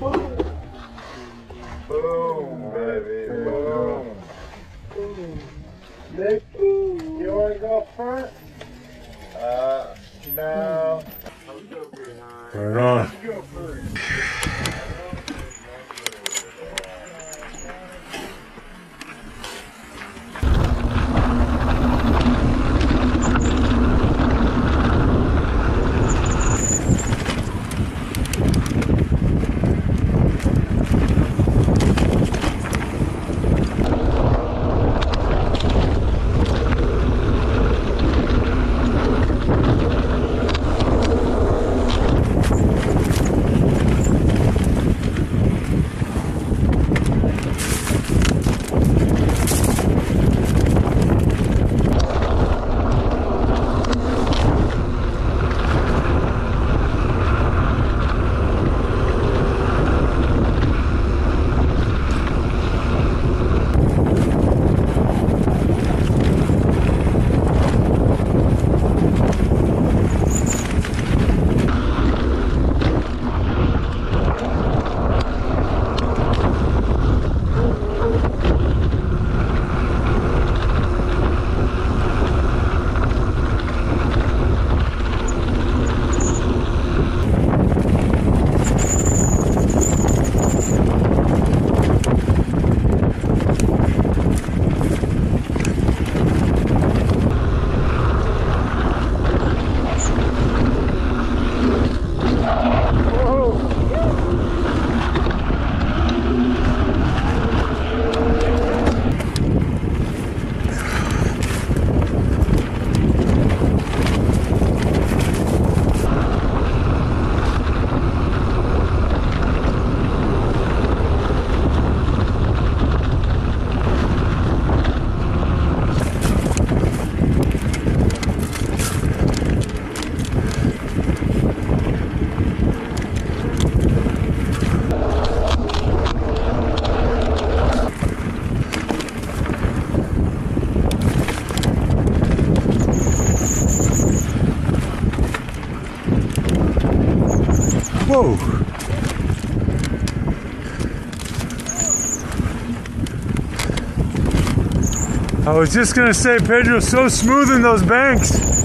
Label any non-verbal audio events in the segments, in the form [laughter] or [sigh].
Boom, Boom, baby, boom. Nick, you I was just gonna say, Pedro's so smooth in those banks.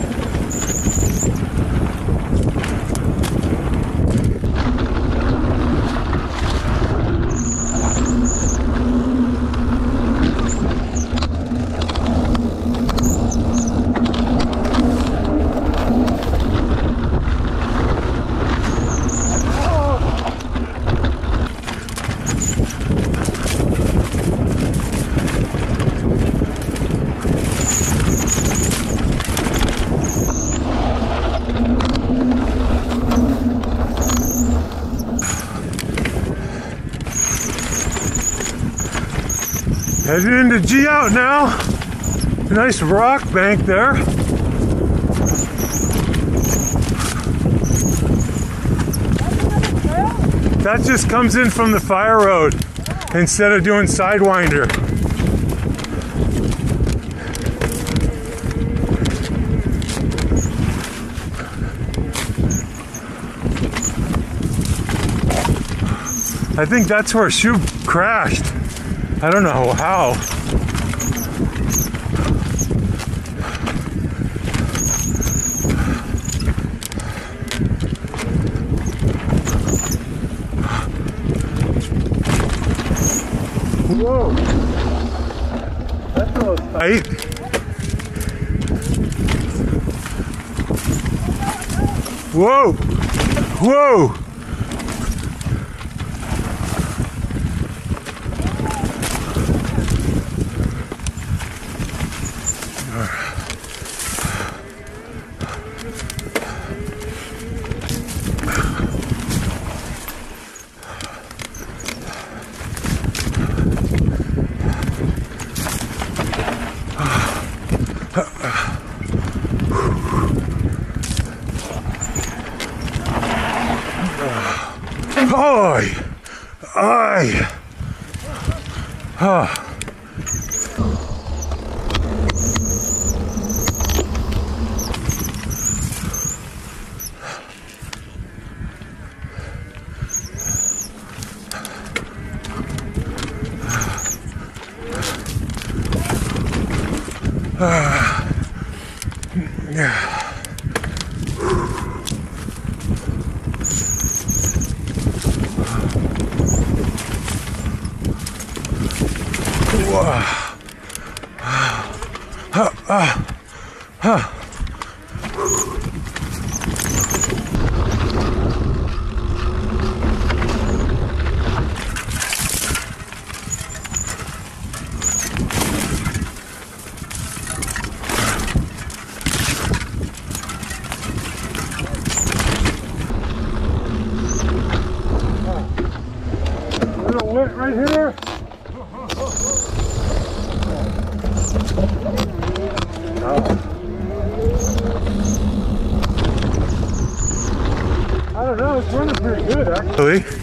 Headed into G out now. Nice rock bank there. That just comes in from the fire road instead of doing Sidewinder. I think that's where Shoe crashed. I don't know how. Whoa. That's a little Right? Whoa! Whoa! Ah. [sighs] [sighs] yeah. Ah. Little I don't know, it's running pretty good actually.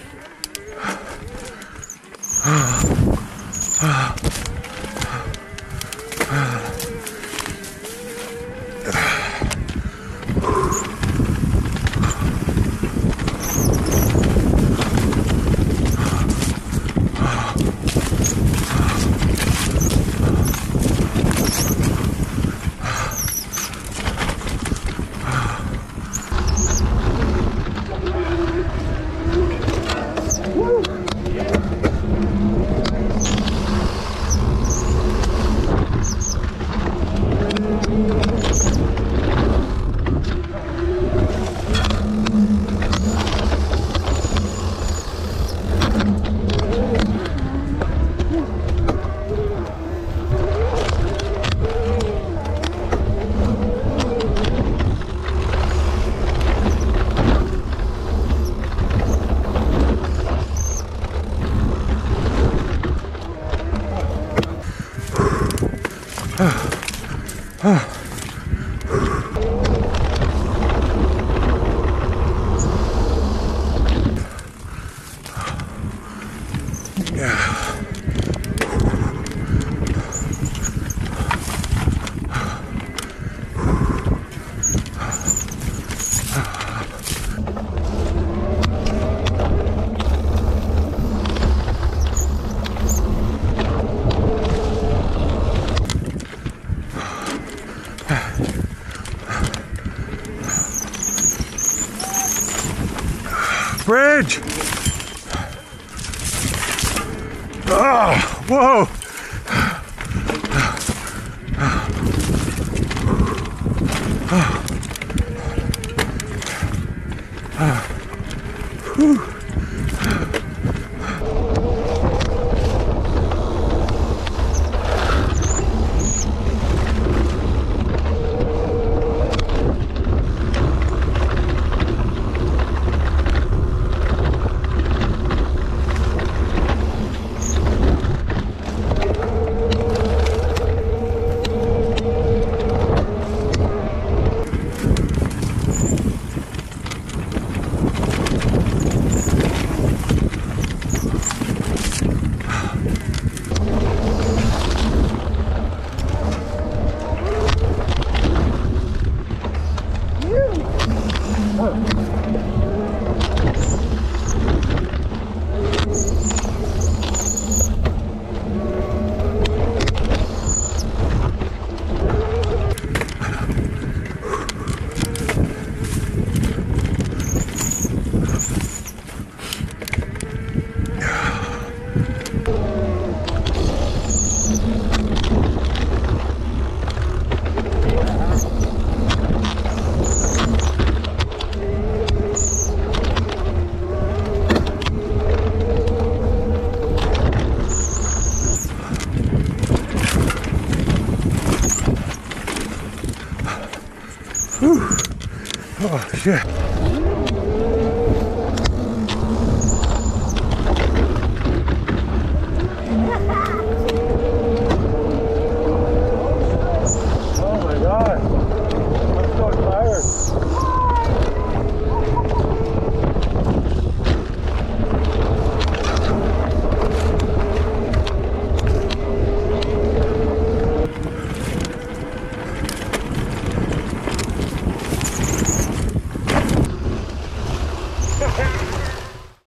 Bridge! Oh, whoa! Oh. Oh. Whew. Oh, shit.